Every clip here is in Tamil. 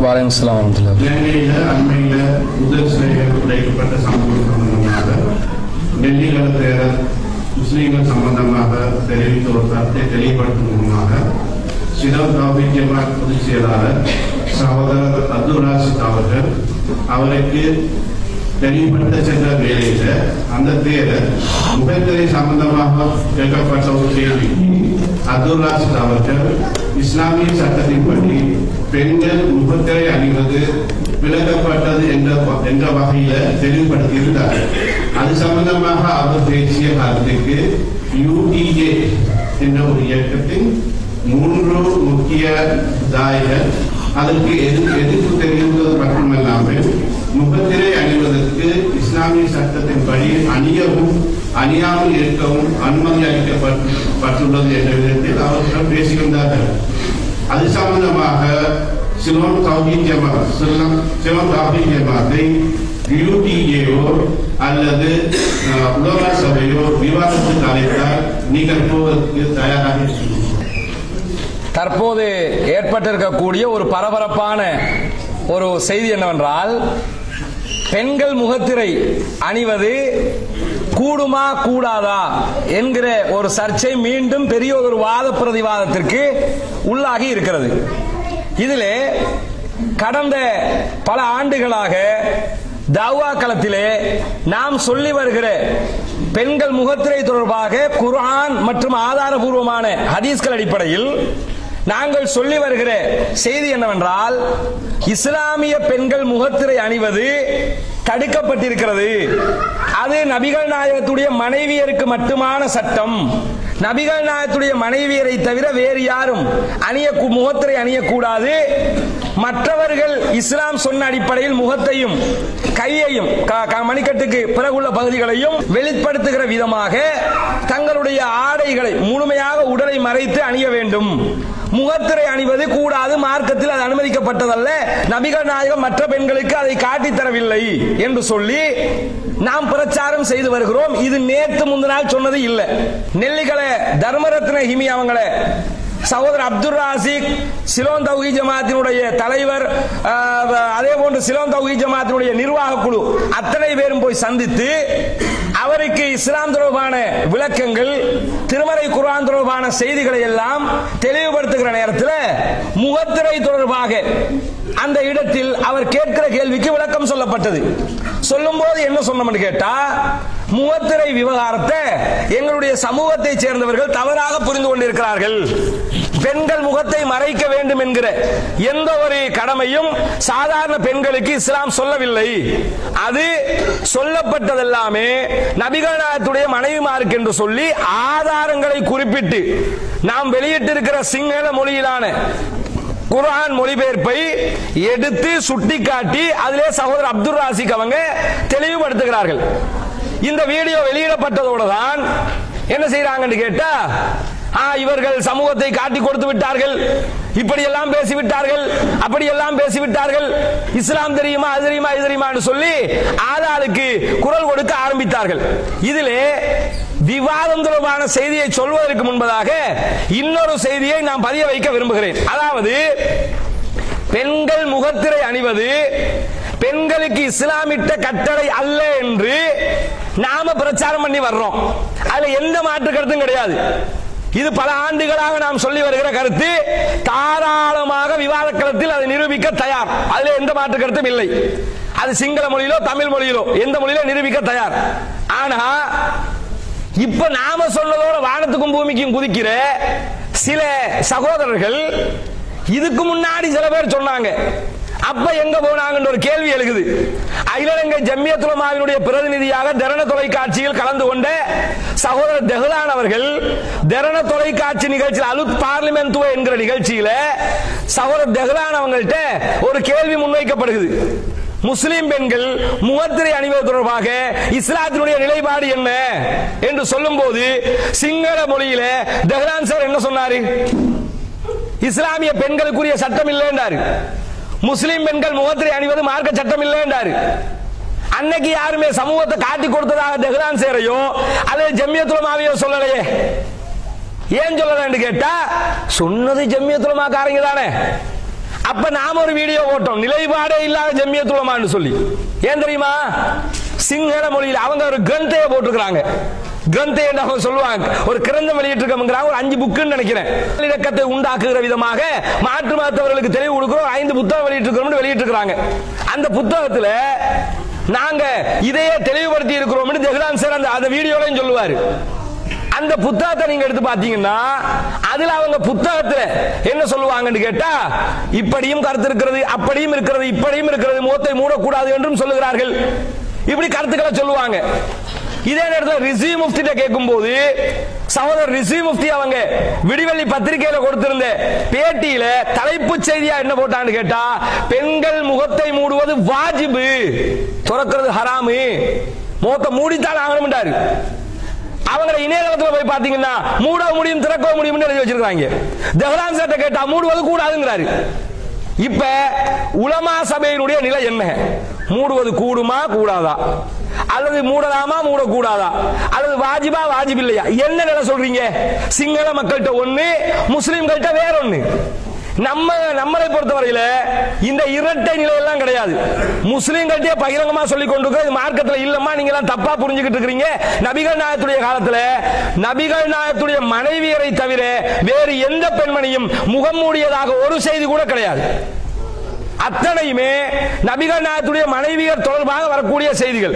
வாலையம் சலாம் வரமத்துல்லாஹி இலங்கையில அண்மையில முதல் சிலைகள் உடைக்கப்பட்ட சம்பவம் சம்பந்தமாக டெல்லிகள முஸ்லீம்கள் சம்பந்தமாக தெரிவித்த ஒரு கருத்தை தெளிவுபடுத்தும் முகமாக சிதம் தாபிக் ஜமாத் பொதுச் செயலாளர் சகோதரர் அப்துல் ராசித் அவர்கள் அவருக்கு தெளிவுபடுத்த சென்ற வேளையில அந்த தேரர் முகத்திரை சம்பந்தமாக கேட்கப்பட்ட ஒரு கேள்விக்கு அப்துல் ராசித் அவர்கள் இஸ்லாமிய சட்டத்தின்படி பெண்கள் முகத்திரை அணிவது விலகப்பட்டது என்ற என்ற வகையில தெளிவுபடுத்தியிருந்தார் அது சம்பந்தமாக அவர் பேசிய காலத்துக்கு யூடிஏ என்ற ஒரு இயக்கத்தின் மூன்று முக்கிய தாயர் அதற்கு எது எதிர்ப்பு தெரிவிப்பது மட்டுமல்லாமல் முகத்திரை அணிவதற்கு இஸ்லாமிய சட்டத்தின்படி அணியவும் அணியாமல் இருக்கவும் அனுமதி அளிக்கப்பட்டுள்ளது என்ற விதத்தில் அவர்களிடம் பேசியிருந்தார்கள் அது சம்பந்தமாக சிலோன் தௌஹீத் ஜமாத் சிலோன் சிலோன் தௌஹீத் ஜமாத்தை யூடிஏஓ அல்லது உலக சபையோ விவாதத்துக்கு அழைத்தால் நீங்கள் போவதற்கு தயாராக தற்போது ஏற்பட்டிருக்கக்கூடிய ஒரு பரபரப்பான ஒரு செய்தி என்னவென்றால் பெண்கள் முகத்திரை அணிவது கூடுமா கூடாதா என்கிற ஒரு சர்ச்சை மீண்டும் பெரிய ஒரு வாத பிரதிவாதத்திற்கு உள்ளாகி இருக்கிறது. இதிலே கடந்த பல ஆண்டுகளாக தாவா களத்திலே நாம் சொல்லி வருகிற பெண்கள் முகத்திரை தொடர்பாக குர்ஆன் மற்றும் ஆதாரபூர்வமான ஹதீஸ்கள் அடிப்படையில் நாங்கள் சொல்லி வருகிற செய்தி என்னவென்றால் இஸ்லாமிய பெண்கள் முகத்திரை அணிவது தடுக்கப்பட்டிருக்கிறது. அது நபிகள் நாயகத்துடைய மனைவியருக்கு மட்டுமான சட்டம். நபிகள் நாயகத்துடைய மனைவியரை தவிர வேறு யாரும் அணிய முகத்திரை அணியக்கூடாது. மற்றவர்கள் இஸ்லாம் சொன்ன அடிப்படையில் முகத்தையும் கையையும் க- க- மணிக்கட்டுக்கு பிறகுள்ள பகுதிகளையும் வெளிப்படுத்துகிற விதமாக தங்களுடைய ஆடைகளை முழுமையாக உடலை மறைத்து அணிய வேண்டும். முகத்திரை அணிவது கூடாது. மார்க்கத்தில் அது அனுமதிக்கப்பட்டதல்ல. நபிகள் நாயகம் மற்ற பெண்களுக்கு அதை காட்டித் தரவில்லை என்று சொல்லி நாம் பிரச்சாரம் செய்து வருகிறோம். இது நேற்று முந்தினால் சொன்னது இல்லை. நெல்லிக்கலை தர்மரத்ன ஹிமி அவங்கள சகோதரர் அப்துல் ராசிக் சிலோன் தௌஹி ஜமாத்தினுடைய தலைவர் அதே போன்று சிலோன் தௌஹி ஜமாத்தினுடைய நிர்வாக குழு அத்தனை பேரும் போய் சந்தித்து அவருக்கு இஸ்லாம் தொடர்பான விளக்கங்கள் திருமறை குரான் தொடர்பான செய்திகளை எல்லாம் தெளிவுபடுத்துகிற நேரத்தில் முகத்திரை தொடர்பாக அந்த இடத்தில் அவர் கேட்கிற கேள்விக்கு விளக்கம் சொல்லப்பட்டது. சொல்லும் போது என்ன சொன்னோம்னு கேட்டா முகத்திரை விவகாரத்தை எங்களுடைய சமூகத்தை சேர்ந்தவர்கள் தவறாக புரிந்து கொண்டிருக்கிறார்கள். பெண்கள் முகத்தை மறைக்க வேண்டும் என்கிற எந்த ஒரு கடமையும் சாதாரண பெண்களுக்கு இஸ்லாம் சொல்லவில்லை. அது சொல்லப்பட்டதெல்லாமே நபிகளாயத்துடைய மனைவிமாருக்கு என்று சொல்லி ஆதாரங்களை குறிப்பிட்டு நாம் வெளியிட்டிருக்கிற சிங்கள மொழியிலான குர்ஆன் மொழிபெயர்ப்பை எடுத்து சுட்டிக்காட்டி அதிலே சகோதரர் அப்துல் ராசிக் அவங்க தெளிவுபடுத்துகிறார்கள். இந்த வீடியோ வெளியிடப்பட்டதோடு தான் என்ன செய்யறாங்கன்னு கேட்டா ஆ, இவர்கள் சமூகத்தை காட்டி கொடுத்து விட்டார்கள். இப்படி எல்லாம் பேசிவிட்டார்கள். அப்படி எல்லாம் பேசிவிட்டார்கள். இஸ்லாம் தெரியுமா அது தெரியுமா இது தெரியுமா சொல்லி ஆதாளுக்கு குரல் கொடுக்க ஆரம்பித்தார்கள். இதிலே விவாதம் தொடர்பான செய்தியை சொல்வதற்கு முன்பதாக இன்னொரு செய்தியை நான் பதிய வைக்க விரும்புகிறேன். அதாவது பெண்கள் முகத்திரை அணிவது பெண்களுக்கு இஸ்லாமிட்ட கட்டளை அல்ல என்று நாம பிரச்சாரம் பண்ணி வர்றோம். அதுல எந்த மாற்று கருத்தும் கிடையாது. இது பல ஆண்டுகளாக நாம் சொல்லி வருகிற கருத்து. தாராளமாக விவாத களத்தில் அதை நிரூபிக்க தயார். அதுல எந்த மாற்று கருத்தும் இல்லை. அது சிங்கள மொழியிலோ தமிழ் மொழியிலோ எந்த மொழியிலோ நிரூபிக்க தயார். ஆனா இப்ப நாம சொன்னதோட வானத்துக்கும் பூமிக்கும் குதிக்கிற சில சகோதரர்கள் இதுக்கு முன்னாடி சில பேர் சொன்னாங்க. அப்ப எங்க போனாங்கன்ற ஒரு கேள்வி எழுகுது. அகில ஜம்மியத்துலமாவினுடைய பிரதிநிதியாக தரண தொலைக்காட்சியில் கலந்து கொண்ட சகோதரர் தெஹ்லான் அவர்கள் தரண தொலைக்காட்சி நிகழ்ச்சியில் அலுத் பார்லிமெண்ட் என்கிற நிகழ்ச்சியில சகோதரர் தெஹ்லான் அவங்கள்ட்ட ஒரு கேள்வி முன்வைக்கப்படுகிறது. முஸ்லிம் பெண்கள் முகத்திரை அணிவது தொடர்பாக இஸ்லாத்தினுடைய நிலைப்பாடு என்ன என்று சொல்லும்போது சிங்கள மொழியில தெஹ்லான் சார் என்ன சொன்னாரு? இஸ்லாமிய பெண்களுக்குரிய சட்டம் இல்லை என்றாரு முஸ்லிம் பெண்கள் முகத்திரை அணிவது மார்க்க சட்டம் இல்லை என்றாரு அன்னைக்கு யாருமே சமூகத்தை காட்டி கொடுத்ததாக தெஹ்லான் சேரையோ அல்லது ஜம்யத்துலமாவையோ சொல்லலையே. ஏன் சொல்லலன்னு கேட்டா சொன்னது ஜம்மியத்துலமாக்காரங்க தானே. அப்ப நாம ஒரு வீடியோ போட்டோம் நிலைப்பாடே இல்லாத ஜம்யத்துலமான்னு சொல்லி. ஏன் தெரியுமா? சிங்கள மொழியில் அவங்க ஒரு கிரந்தைய போட்டிருக்கிறாங்க. கிரந்தை என்று அவங்க சொல்லுவாங்க? ஒரு கிரந்தம் வெளியிட்டிருக்கோம்ங்கிறாங்க ஒரு அஞ்சு புக்குன்னு நினைக்கிறேன். இலக்கத்தை உண்டாக்குகிற விதமாக மாற்று மாத்தவர்களுக்கு தெளிவு கொடுக்கிறோம் ஐந்து புத்தகம் வெளியிட்டிருக்கிறோம் வெளியிட்டிருக்கிறாங்க. அந்த புத்தகத்துல நாங்க இதையே தெளிவுபடுத்தி இருக்கிறோம் ஜெகதான் சார் அந்த அந்த வீடியோலையும் சொல்லுவாரு. அந்த புத்தகத்தை நீங்க எடுத்து பாத்தீங்கன்னா அதுல அவங்க புத்தகத்துல என்ன சொல்லுவாங்கன்னு கேட்டா இப்படியும் கருத்து இருக்கிறது அப்படியும் இருக்கிறது இப்படியும் இருக்கிறது முகத்தை மூடக்கூடாது என்றும் சொல்லுகிறார்கள். இப்படி கருத்துக்களை சொல்லுவாங்க. இதே நேரத்தில் ரிசி முஃப்தி கேட்கும் போது சகோதரர் ரிசி முஃப்தி அவங்க விடிவெள்ளி பத்திரிகையில கொடுத்திருந்த பேட்டியில தலைப்பு செய்தியா என்ன போட்டான்னு கேட்டா பெண்கள் முகத்தை மூடுவது வாஜிபு. துறக்கிறது ஹராமு. முகத்தை மூடித்தான் ஆகணும்ன்றாரு. அவங்க இணையதளத்துல போய் பாத்தீங்கன்னா மூட முடியும் திறக்க முடியும்னு எழுதி வச்சிருக்காங்க ஜெகலான் சேட்ட கேட்டா மூடுவது கூடாதுங்கிறாரு. இப்ப உலமா சபையினுடைய நிலை என்ன? மூடுவது கூடுமா கூடாதா? அல்லது மூடலாமா மூடக்கூடாதா? அல்லது வாஜிபா வாஜிப் இல்லையா? என்ன நிலை சொல்றீங்க? சிங்கள மக்கள்கிட்ட ஒண்ணு முஸ்லீம்கள்கிட்ட வேற ஒண்ணு நம்ம நம்மளை பொறுத்தவரையில இந்த இரட்டை நிலையெல்லாம் கிடையாது. முஸ்லீம்கள்ட்டே பகிரங்கமா சொல்லி கொண்டு மார்க்கத்துல இல்லம்மா நீங்க எல்லாம் தப்பா புரிஞ்சுக்கிட்டு இருக்கிறீங்க. நபிகள் நாயத்துடைய காலத்துல நபிகள் நாயத்துடைய மனைவியரை தவிர வேறு எந்த பெண்மணியும் முகம் மூடியதாக ஒரு செய்தி கூட கிடையாது. அத்தனையுமே நபிகள் நாயத்துடைய மனைவியர் தொடர்பாக வரக்கூடிய செய்திகள்.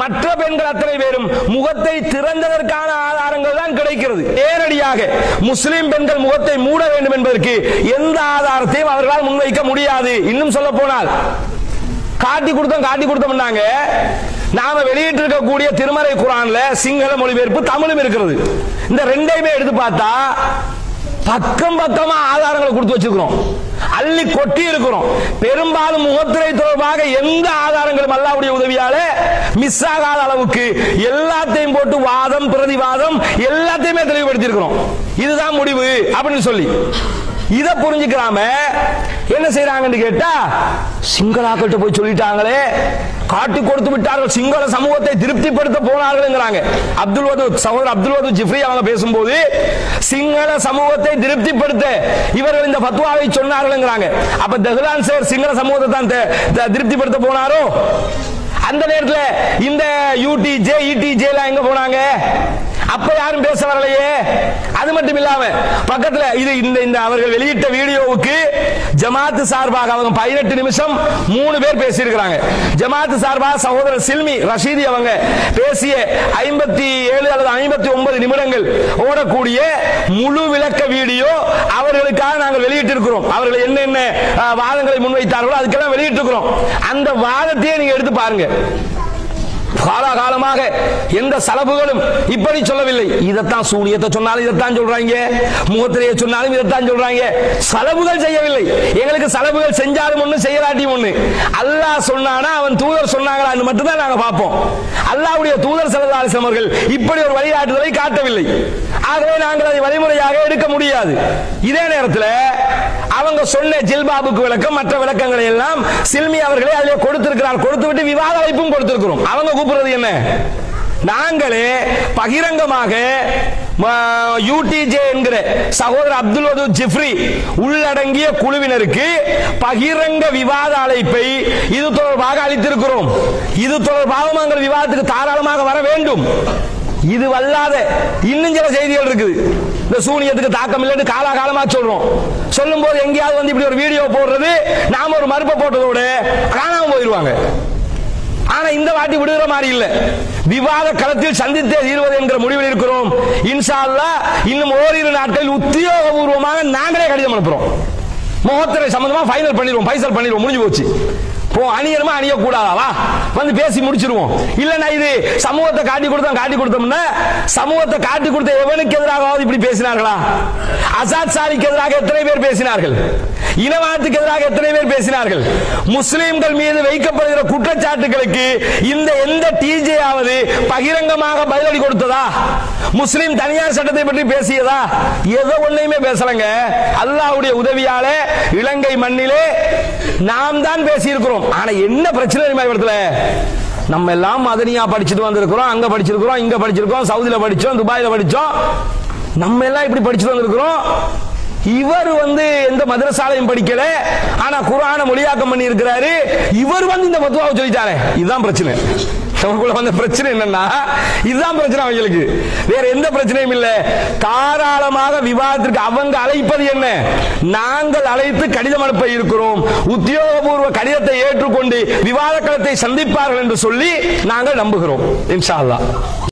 மற்ற பெண்கள் அத்தனை பேரும் முகத்தை திறந்ததற்கான ஆதாரங்கள் தான் கிடைக்கிறது. நேரடியாக முஸ்லிம் பெண்கள் முகத்தை மூட வேண்டும் என்பதற்கு எந்த ஆதாரத்தையும் அவர்களால் முன்வைக்க முடியாது. இன்னும் சொல்ல போனால் காட்டி கொடுத்தோம் காட்டி கொடுத்தோம்னாங்க. நாம வெளியிட்டு இருக்கக்கூடிய திருமறை குரான்ல சிங்கள மொழிபெயர்ப்பு தமிழும் இருக்கிறது. இந்த ரெண்டையுமே எடுத்து பார்த்தா பக்கம் பக்கமா ஆதாரங்களை கொடுத்து வச்சிருக்கிறோம். அள்ளி கொட்டி இருக்கிறோம். பெரும்பாலும் முகத்திரை தொடர்பாக எந்த ஆதாரங்களும் அல்லாவுடைய உதவியாலே மிஸ் ஆகாத அளவுக்கு எல்லாத்தையும் போட்டு வாதம் பிரதிவாதம் எல்லாத்தையுமே தெளிவுபடுத்தி இருக்கிறோம் இதுதான் முடிவு அப்படின்னு சொல்லி. இதை புரிஞ்சுக்கிறாம என்ன செய்யறாங்கன்னு கேட்டா சிங்களாக்கிட்ட போய் சொல்லிட்டாங்களே. காட்டி கொடுத்து விட்டார்கள். சிங்கள சமூகத்தை திருப்திப்படுத்த போனார்கள்ங்கிறாங்க. அப்துல் வது சகோதரர் அப்துல் வது ஜிப்ரி அவங்க பேசும்போது சிங்கள சமூகத்தை திருப்திப்படுத்த இவர்கள் இந்த பத்வாவை சொன்னார்கள்ங்கிறாங்க. அப்ப தெஹ்லான் சார் சிங்கள சமூகத்தை தான் திருப்திப்படுத்த போனாரோ? அந்த நேரத்தில் இந்த யூடிஜே இடிஜே எல்லாம் எங்க போனாங்க? அப்ப யாரும் பேச வரலையே. அது மட்டும் இல்லாம பக்கத்துல இது இந்த இந்த அவர்கள் வெளியிட்ட வீடியோவுக்கு ஜமாத் சார்பாக அவங்க பதினெட்டு நிமிஷம் மூணு பேர் பேசியிருக்கிறாங்க. ஜமாத் சார்பாக சகோதரர் சில்மி ரஷீதி அவங்க பேசிய ஐம்பத்தி ஏழு அல்லது ஐம்பத்தி ஒன்பது நிமிடங்கள் ஓடக்கூடிய முழு விளக்க வீடியோ அவர்களுக்காக நாங்கள் வெளியிட்டிருக்கிறோம். அவர்கள் என்னென்ன வாதங்களை முன்வைத்தார்களோ அதுக்கெல்லாம் வெளியிட்டிருக்கிறோம். அந்த வாதத்தையே நீங்க எடுத்து பாருங்க. காலமாக எந்த சலபுகளும் இப்படி சொல்லவில்லை. இதைத்தான் சூனியத்தை சொன்னாலும் இதைத்தான் சொல்றாங்க. முகத்திரையை சொன்னாலும் இதைத்தான் சொல்றாங்க. சலபுகள் செய்யவில்லை. எங்களுக்கு சலபுகள் செஞ்சாலும் ஒண்ணு செய்யலாட்டியும் ஒண்ணு. அல்லாஹ் சொன்னானா அவன் தூதர் சொன்னாங்களான்னு மட்டும்தான் நாங்க பார்ப்போம். அல்லாஹ்வுடைய தூதர் செல்லதாலிசம் அவர்கள் இப்படி ஒரு வழிகாட்டுதலை காட்டவில்லை. ஆகவே நாங்கள் அதை வழிமுறையாக எடுக்க முடியாது. இதே நேரத்தில் அவங்க சொன்ன ஜில்பாபுக்கு விளக்கம் மற்ற விளக்கங்களை எல்லாம் சில்மி அவர்களே அதிலே கொடுத்திருக்கிறார். கொடுத்து விட்டு விவாத அழைப்பும் கொடுத்திருக்கிறோம். அவங்க கூப்பிடுறது என்ன? நாங்களே பகிரங்கமாக யூடிஜே என்கிற சகோதரர் அப்துல் வதூ ஜிப்ரி உள்ளடங்கிய குழுவினருக்கு பகிரங்க விவாத அழைப்பை இது தொடர்பாக அளித்திருக்கிறோம். இது தொடர்பாக நாங்கள் விவாதத்துக்கு தாராளமாக வர வேண்டும். இது வல்லாத இன்னும் சில செய்திகள் இருக்குது. இந்த சூனியத்துக்கு தாக்கம் இல்லைன்னு காலாகாலமா சொல்றோம். சொல்லும் போது எங்கேயாவது வந்து இப்படி ஒரு வீடியோ போடுறது நாம ஒரு மறுப்பை போட்டதோட காணாம போயிருவாங்க. ஆனா இந்த வாட்டி விடுகிற மாதிரி இல்ல. விவாத களத்தில் சந்தித்தே தீர்வது என்கிற முடிவில் இருக்கிறோம். இன்ஷா அல்லாஹ் இன்னும் ஓரிரு நாட்களில் உத்தியோகபூர்வமாக நாங்களே கடிதம் அனுப்புறோம். முகத்திரை சம்பந்தமா ஃபைனல் பண்ணிடுவோம். பைசல் பண்ணிடுவோம். முடிஞ்சு போச்சு. போ அணியணுமா? அணிய கூடாதா வந்து பேசி முடிச்சிருவோம். இல்லைண்ணா இது சமூகத்தை காட்டி கொடுத்தோம் காட்டி கொடுத்தோம்னா சமூகத்தை காட்டி கொடுத்த எவனுக்கு எதிராகவாவது இப்படி பேசினார்களா? அசாத் சாரிக்கு எதிராக எத்தனை பேர் பேசினார்கள்? இனவாதத்துக்கு எதிராக எத்தனை பேர் பேசினார்கள்? முஸ்லிம்கள் மீது வைக்கப்படுகிற குற்றச்சாட்டுகளுக்கு இந்த எந்த டிஜே ஆவது பகிரங்கமாக பதிலடி கொடுத்ததா? முஸ்லிம் தனியார் சட்டத்தை பற்றி பேசியதா? ஏதோ ஒன்னையுமே பேசலங்க. அல்லாஹ்வுடைய உதவியால இலங்கை மண்ணிலே நாம் தான் பேசியிருக்கிறோம். ஆனா என்ன பிரச்சனை தெரியுமா இவரத்துல நம்ம எல்லாம் மதனியா படிச்சுட்டு வந்திருக்கிறோம் அங்க படிச்சிருக்கிறோம் இங்க படிச்சிருக்கோம் சவுதியில படிச்சோம் துபாயில படிச்சோம். நம்ம எல்லாம் இப்படி படிச்சுட்டு வந்திருக்கிறோம். இவர் வந்து எந்த மதரசாலையும் படிக்கல ஆனா குரான மொழியாக்கம் பண்ணி இருக்கிறாரு இவர் வந்து இந்த மத்துவாவை சொல்லிட்டாரு. இதுதான் பிரச்சனை. நமக்குள்ள வந்த பிரச்சனை என்னன்னா இதுதான் பிரச்சனை அவங்களுக்கு. வேற எந்த பிரச்சனையும் இல்ல. தாராளமாக விவாதத்திற்கு அவங்க அழைப்பது என்ன? நாங்கள் அழைத்து கடிதம் அனுப்ப இருக்கிறோம். உத்தியோகபூர்வ கடிதத்தை ஏற்றுக்கொண்டு விவாத களத்தை சந்திப்பார்கள் என்று சொல்லி நாங்கள் நம்புகிறோம். இன்ஷா அல்லாஹ்.